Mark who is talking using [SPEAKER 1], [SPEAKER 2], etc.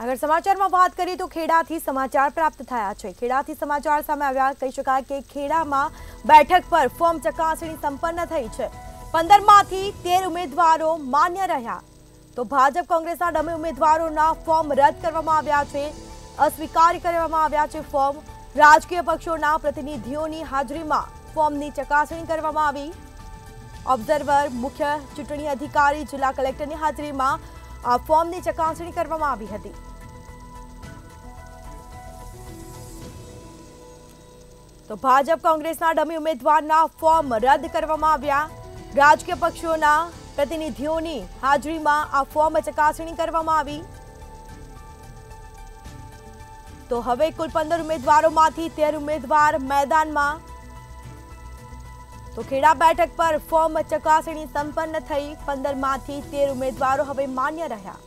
[SPEAKER 1] આગળ સમાચારમાં વાત કરીએ તો ખેડાથી સમાચાર પ્રાપ્ત થયા છે. ખેડાથી સમાચાર સામે આવ્યા, કહી શકાય કે ખેડામાં બેઠક પર ફોર્મ ચકાસણી સંપન્ન થઈ છે. પંદરમાંથી તેર ઉમેદવારો માન્ય રહ્યા. તો ભાજપ કોંગ્રેસના ડમી ઉમેદવારોના ફોર્મ રદ કરવામાં આવ્યા છે, અસ્વીકાર કરવામાં આવ્યા છે ફોર્મ. રાજકીય પક્ષોના પ્રતિનિધિઓની હાજરીમાં ફોર્મની ચકાસણી કરવામાં આવી. ઓબ્ઝર્વર, મુખ્ય ચૂંટણી અધિકારી, જિલ્લા કલેક્ટરની હાજરીમાં આ ફોર્મની ચકાસણી કરવામાં આવી હતી. તો ભાજપ કોંગ્રેસના ડમી ઉમેદવારના ફોર્મ રદ કરવામાં આવ્યા. રાજકીય પક્ષોના પ્રતિનિધિઓની હાજરીમાં આ ફોર્મ ચકાસણી કરવામાં આવી. તો હવે કુલ પંદર ઉમેદવારોમાંથી તેર ઉમેદવાર મેદાનમાં. તો ખેડા બેઠક પર ફોર્મ ચકાસણી સંપન્ન થઈ. પંદરમાંથી તેર ઉમેદવારો હવે માન્ય રહ્યા.